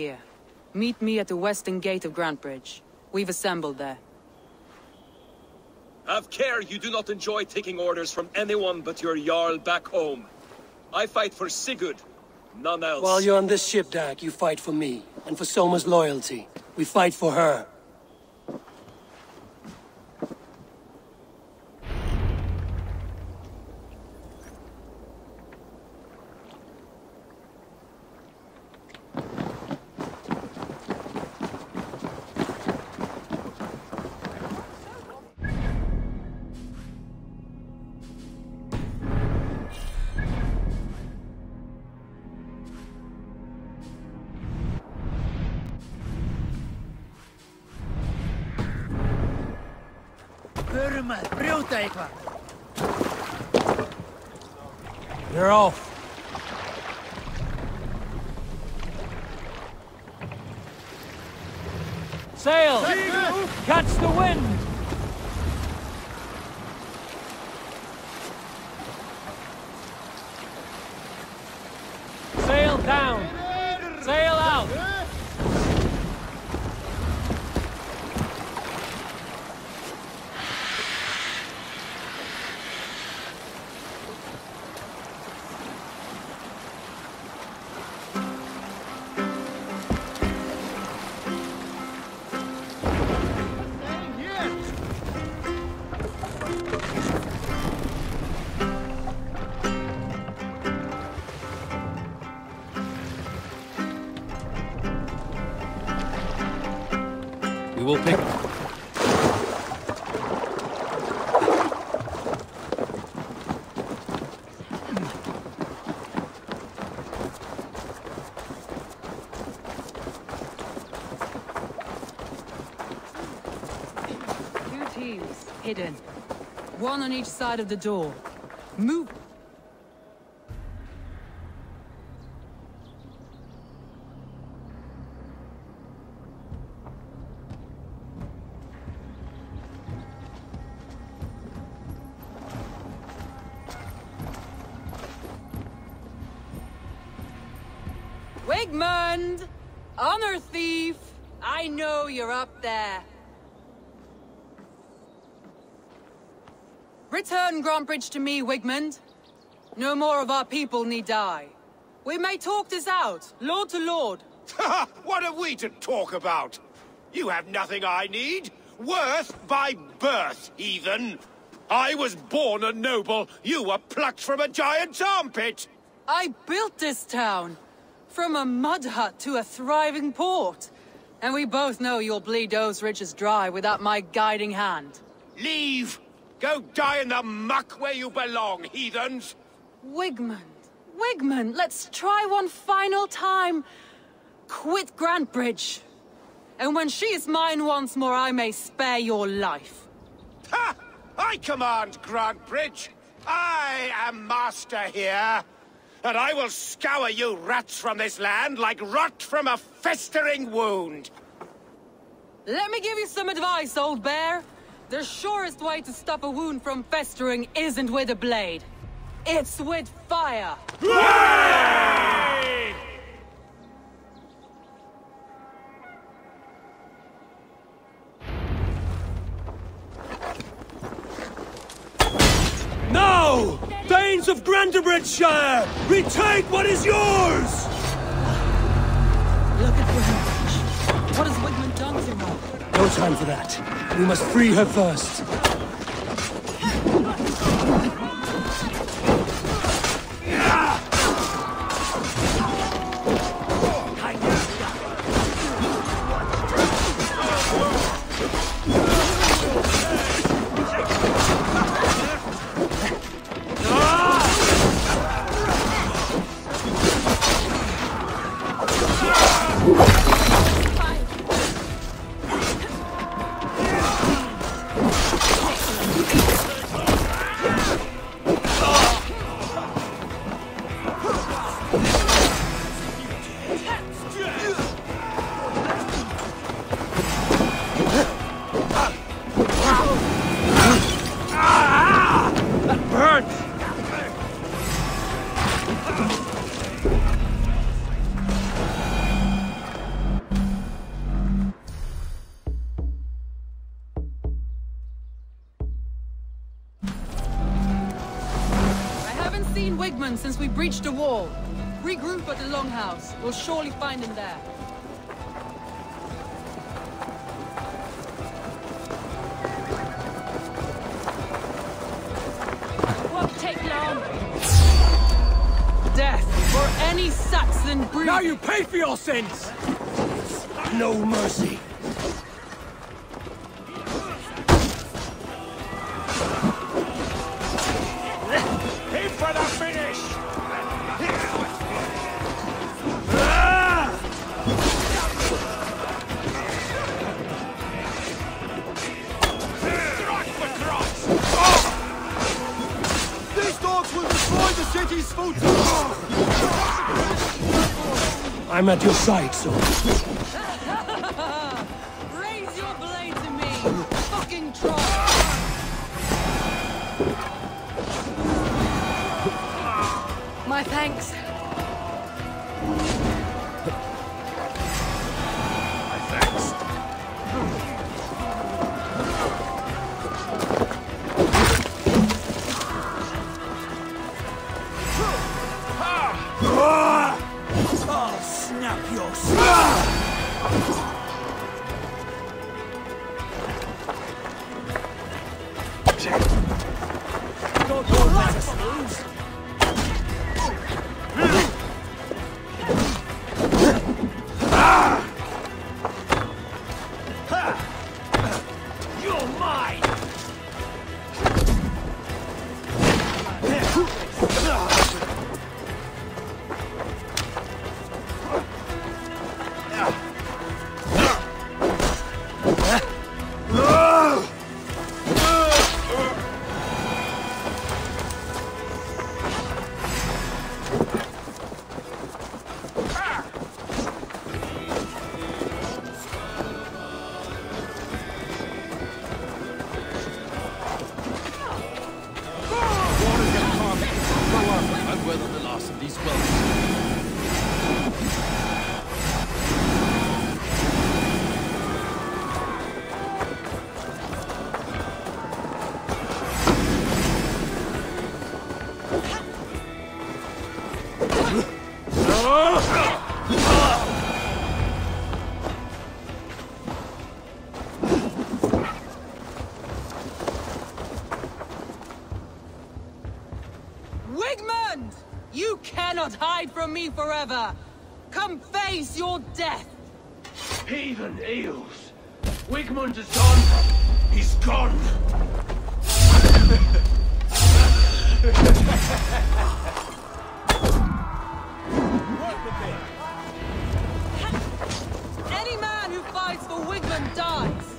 here. Meet me at the western gate of Grantebridge. We've assembled there. Have care you do not enjoy taking orders from anyone but your Jarl back home. I fight for Sigurd, none else. While you're on this ship, Dag, you fight for me, and for Soma's loyalty. We fight for her. Each side of the door. Move. Wigmund! Honor thief! I know you're up there. Return Grantebridge to me, Wigmund. No more of our people need die. We may talk this out, lord to lord. what have we to talk about? You have nothing I need. Worth by birth, heathen. I was born a noble. You were plucked from a giant's armpit. I built this town. From a mud hut to a thriving port. And we both know you'll bleed those riches dry without my guiding hand. Leave. Go die in the muck where you belong, heathens. Wigmund, Wigmund, let's try one final time. Quit Grantebridge. And when she is mine once more, I may spare your life. Ha! I command Grantebridge. I am master here. And I will scour you rats from this land like rot from a festering wound. Let me give you some advice, old bear. The surest way to stop a wound from festering isn't with a blade. It's with fire. Now! Danes of Grantebridgeshire! Retake what is yours! Look at Grantebridge. What has Wigmund done to her? No time for that. We must free her first. Wigmund since we breached a wall. Regroup at the Longhouse. We'll surely find him there. Won't take long. Death for any Saxon breed. Now you pay for your sins! No mercy. In for the finish! I'm at your side, sir. Raise your blade to me, you fucking troll! My thanks. You're Wigmund! You cannot hide from me forever! Come face your death! Heathen eels! Wigmund is gone! He's gone! Any man who fights for Wigmund dies!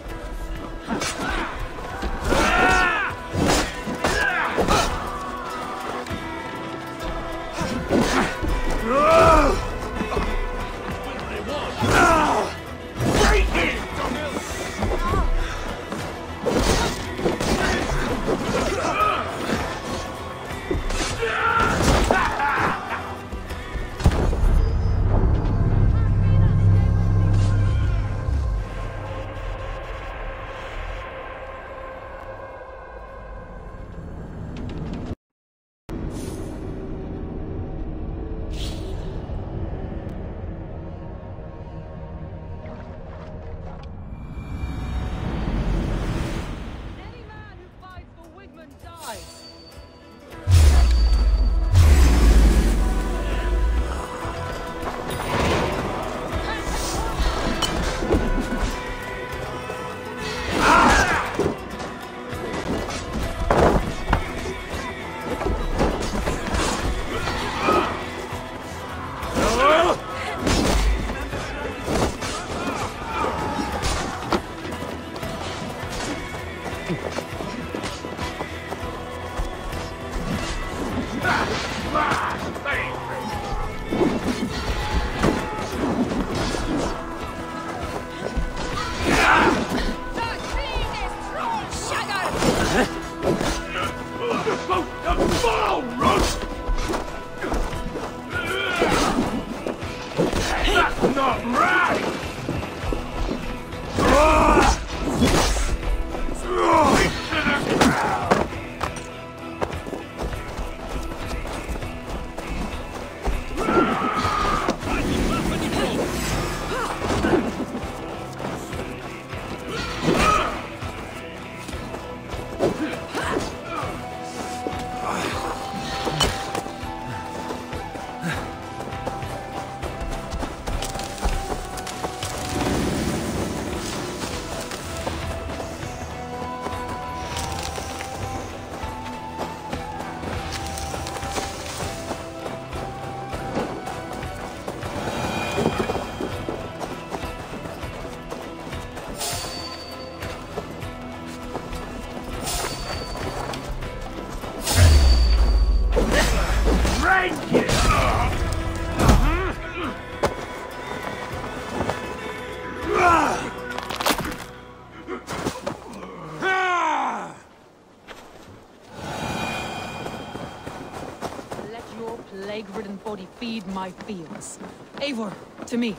Feed my fields. Eivor, to me.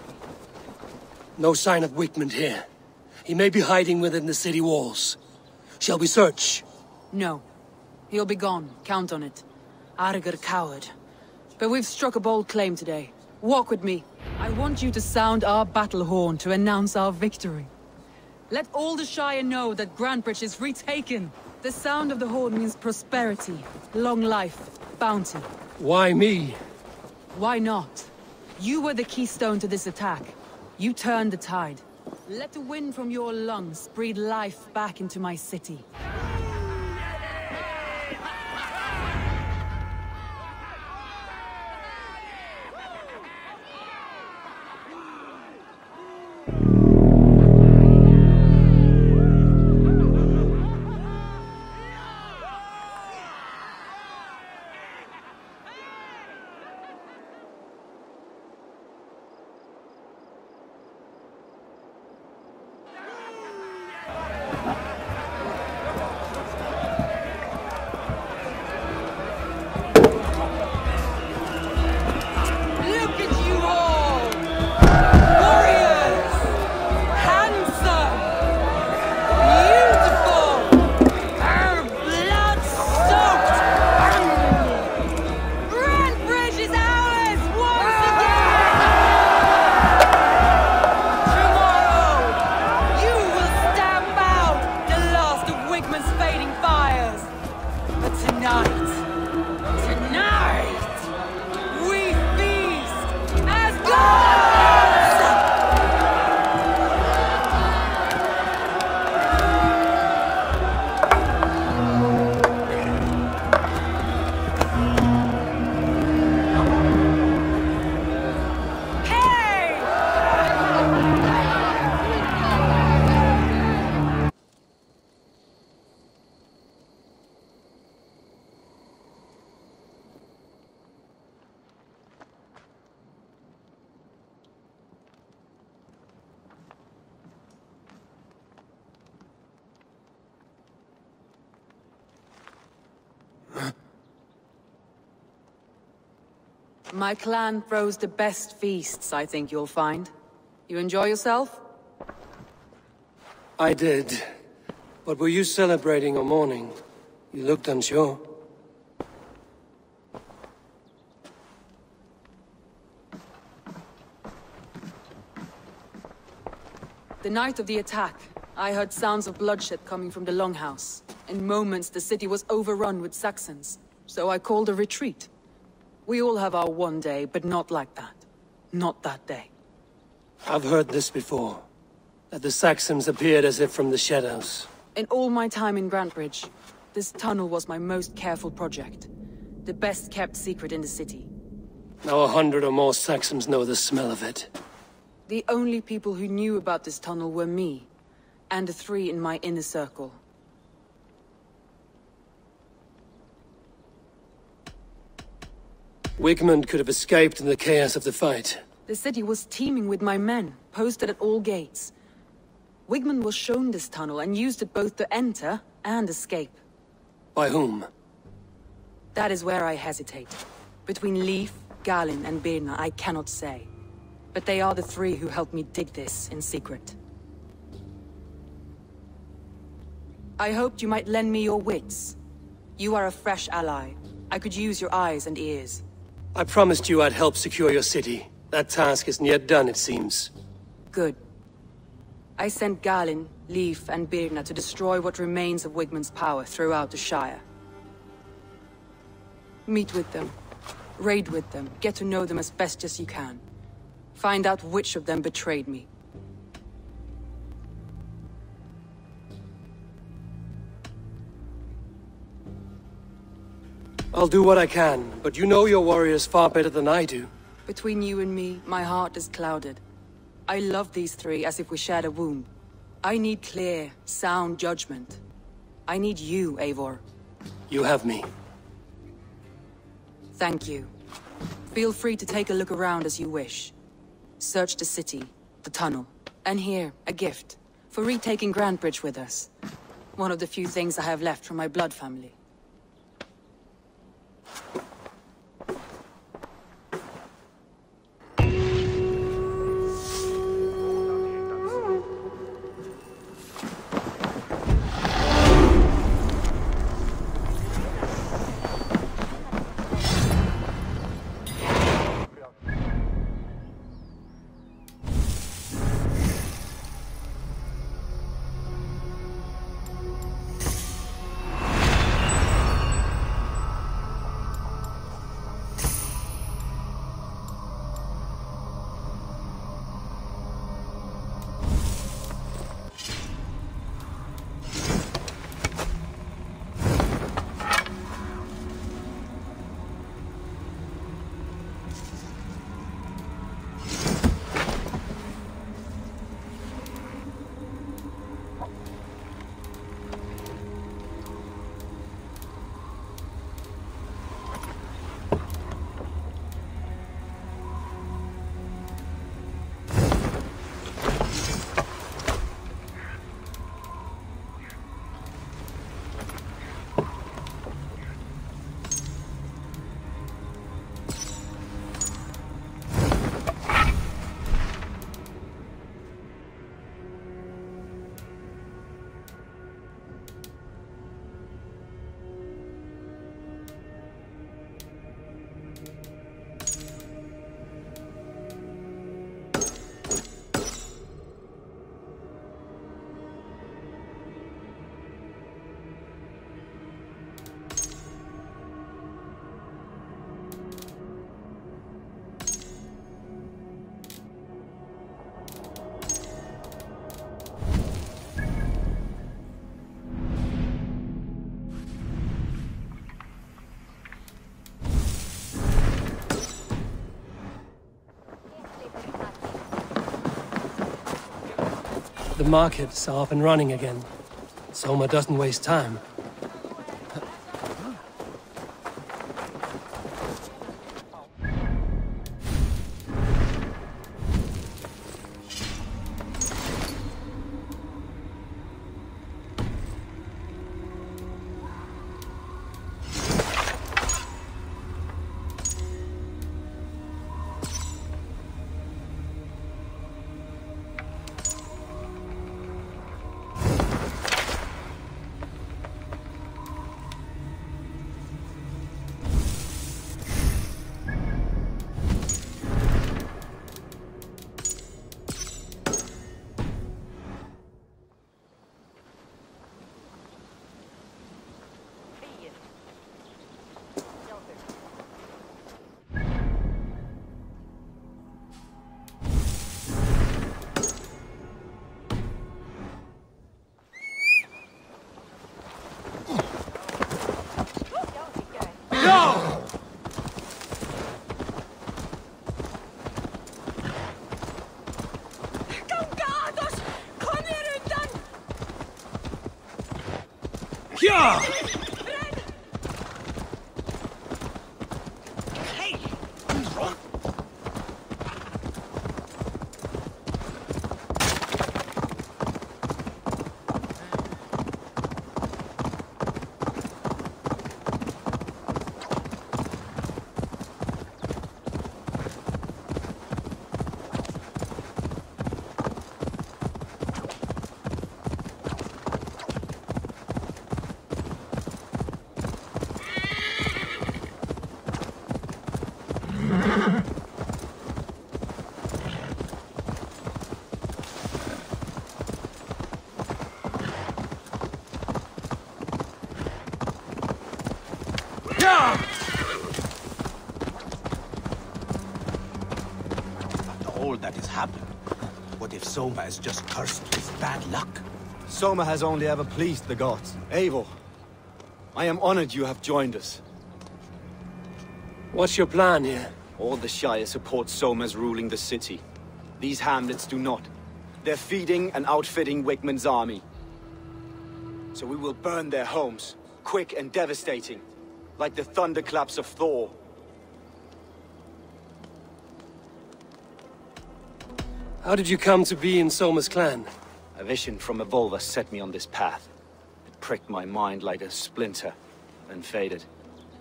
No sign of Wigmund here. He may be hiding within the city walls. Shall we search? No. He'll be gone, count on it. Argr coward. But we've struck a bold claim today. Walk with me. I want you to sound our battle horn to announce our victory. Let all the Shire know that Grantebridge is retaken. The sound of the horn means prosperity, long life, bounty. Why me? Why not? You were the keystone to this attack. You turned the tide. Let the wind from your lungs breathe life back into my city. My clan throws the best feasts, I think you'll find. You enjoy yourself? I did. But were you celebrating or mourning? You looked unsure. The night of the attack, I heard sounds of bloodshed coming from the Longhouse. In moments, the city was overrun with Saxons, so I called a retreat. We all have our one day, but not like that. Not that day. I've heard this before. That the Saxons appeared as if from the shadows. In all my time in Grantebridge, this tunnel was my most careful project. The best kept secret in the city. Now a hundred or more Saxons know the smell of it. The only people who knew about this tunnel were me, and the three in my inner circle. Wigmund could have escaped in the chaos of the fight. The city was teeming with my men, posted at all gates. Wigmund was shown this tunnel and used it both to enter and escape. By whom? That is where I hesitate. Between Leif, Galin, and Birna, I cannot say. But they are the three who helped me dig this in secret. I hoped you might lend me your wits. You are a fresh ally. I could use your eyes and ears. I promised you I'd help secure your city. That task isn't yet done, it seems. Good. I sent Galin, Leif, and Birna to destroy what remains of Wigmund's power throughout the Shire. Meet with them. Raid with them. Get to know them as best as you can. Find out which of them betrayed me. I'll do what I can, but you know your warriors far better than I do. Between you and me, my heart is clouded. I love these three as if we shared a womb. I need clear, sound judgment. I need you, Eivor. You have me. Thank you. Feel free to take a look around as you wish. Search the city, the tunnel, and here, a gift. For retaking Grantebridge with us. One of the few things I have left from my blood family. The markets are up and running again. Soma doesn't waste time. If Soma is just cursed with bad luck? Soma has only ever pleased the gods. Eivor, I am honored you have joined us. What's your plan here? All the Shire support Soma's ruling the city. These hamlets do not. They're feeding and outfitting Wigmund's army. So we will burn their homes, quick and devastating, like the thunderclaps of Thor. How did you come to be in Soma's clan? A vision from a völva set me on this path. It pricked my mind like a splinter, then faded.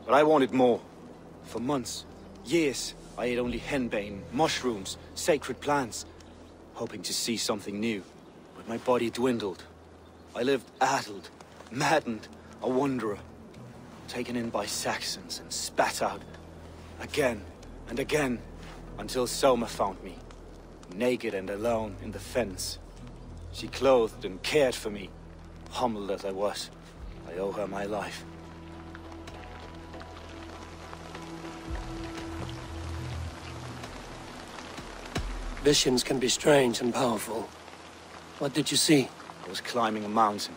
But I wanted more. For months, years, I ate only henbane, mushrooms, sacred plants, hoping to see something new. But my body dwindled. I lived addled, maddened, a wanderer. Taken in by Saxons and spat out. Again and again, until Soma found me. Naked and alone in the fence. She clothed and cared for me. Humbled as I was, I owe her my life. Visions can be strange and powerful. What did you see? I was climbing a mountain.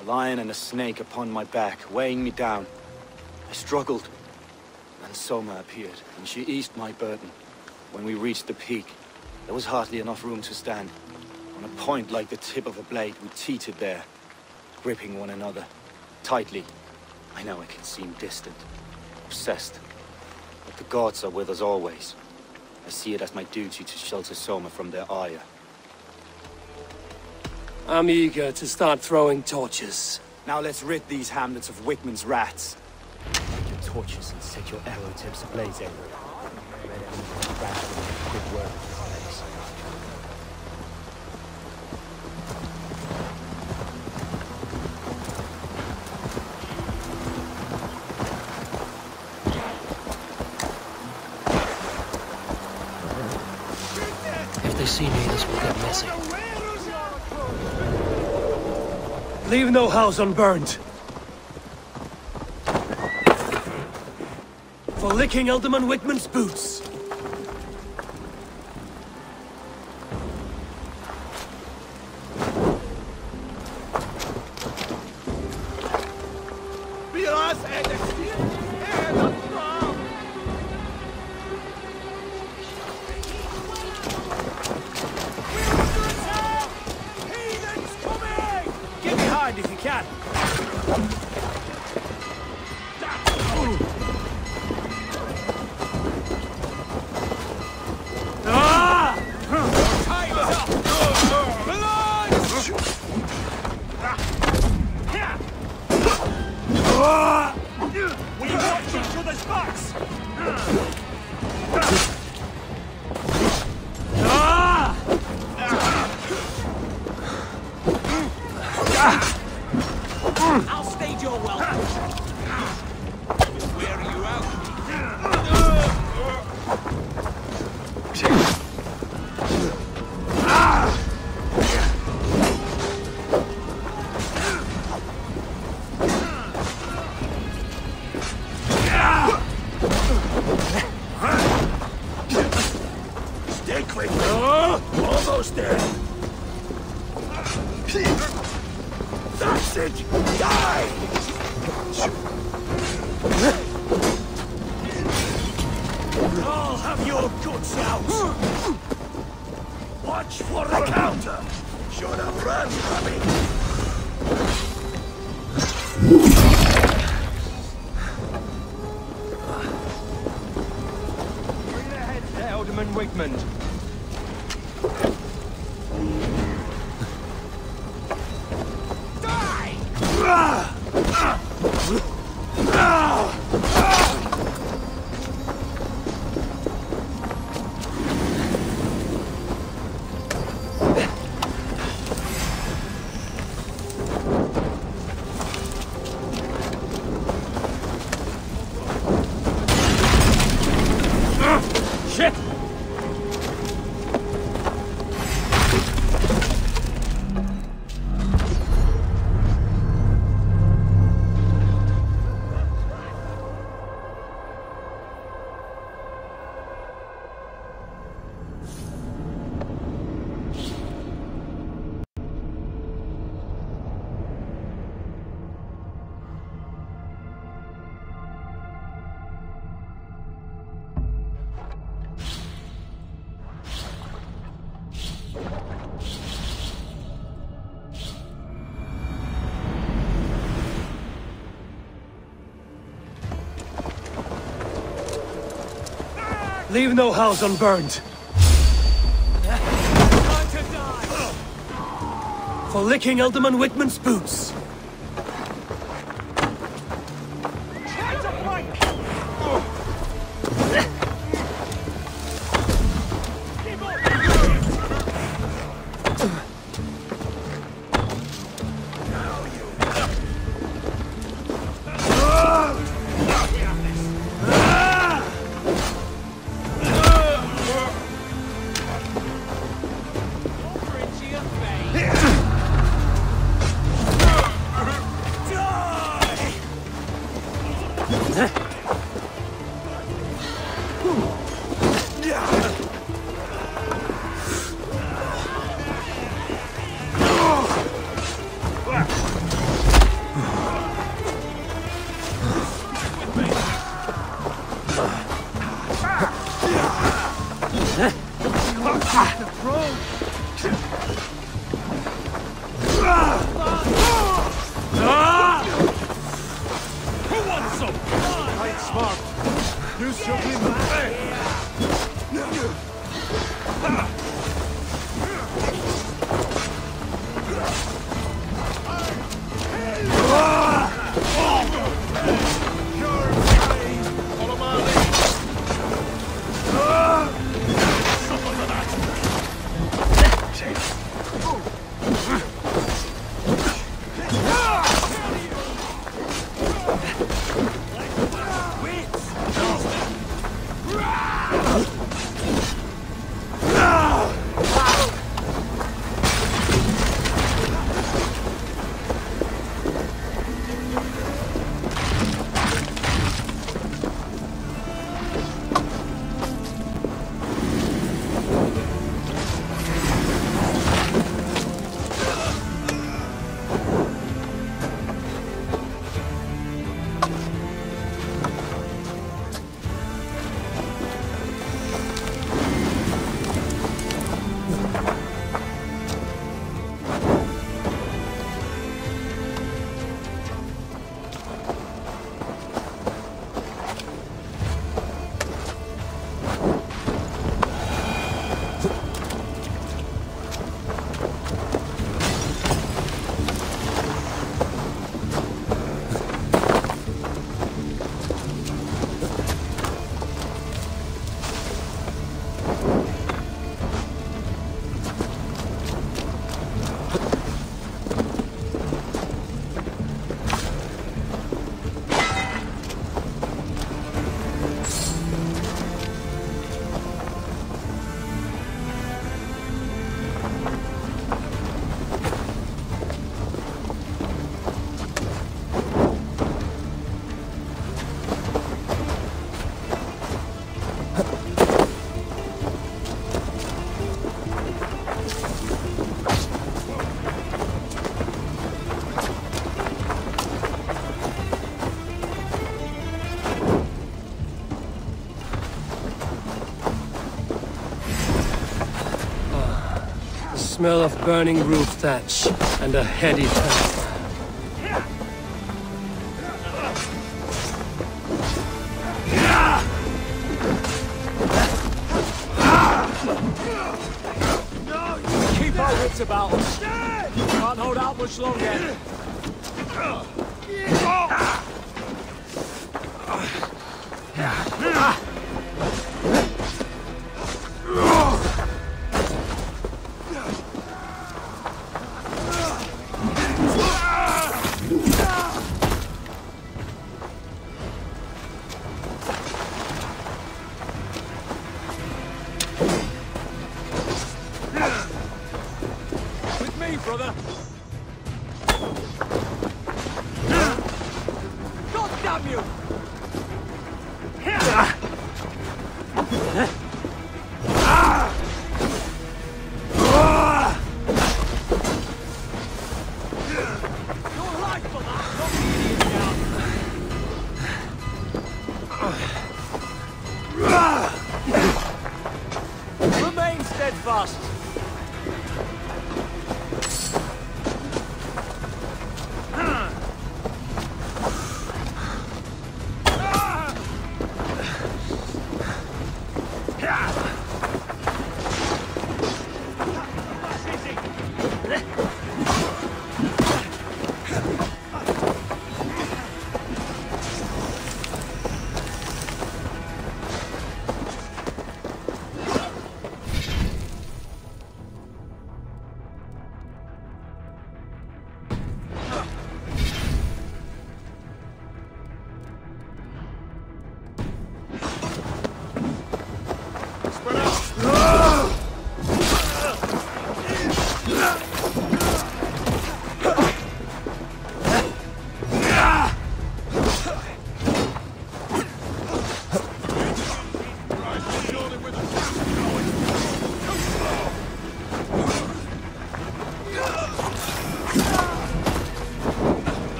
A lion and a snake upon my back, weighing me down. I struggled. And Soma appeared, and she eased my burden. When we reached the peak, there was hardly enough room to stand. On a point like the tip of a blade, we teetered there, gripping one another. Tightly. I know it can seem distant, obsessed. But the gods are with us always. I see it as my duty to shelter Soma from their ire. I'm eager to start throwing torches. Now let's rid these hamlets of Wigmund's rats. Light your torches and set your arrow tips ablaze. See me, this will get messy. Leave no house unburned. For licking Alderman Wigmund's boots. 啊。啊 Leave no house unburned. For licking Alderman Whitman's boots. Joe Glimmer. smell of burning roof thatch and a heady taste.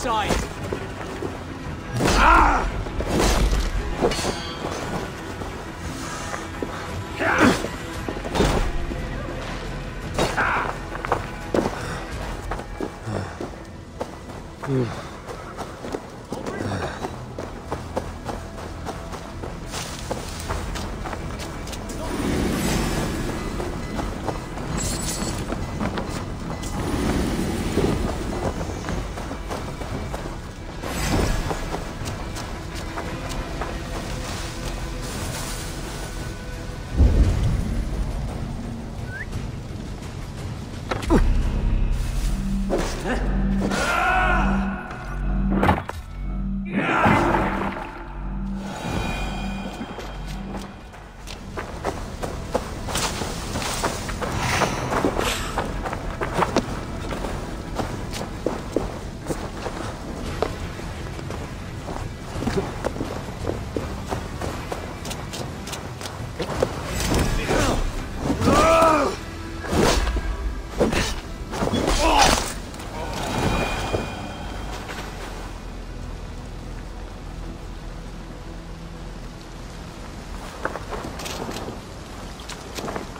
side.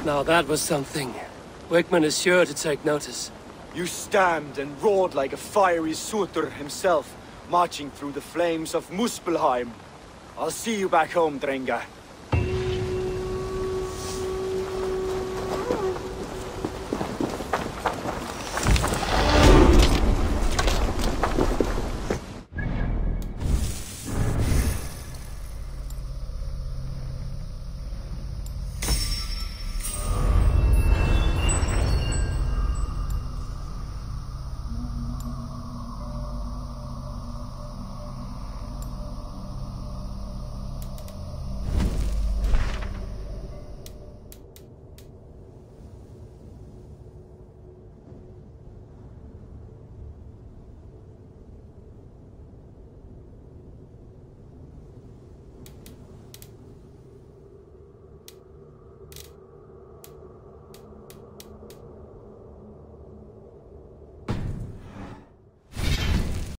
Now that was something. Wigmund is sure to take notice. You stamped and roared like a fiery Surtur himself, marching through the flames of Muspelheim. I'll see you back home, Drengr.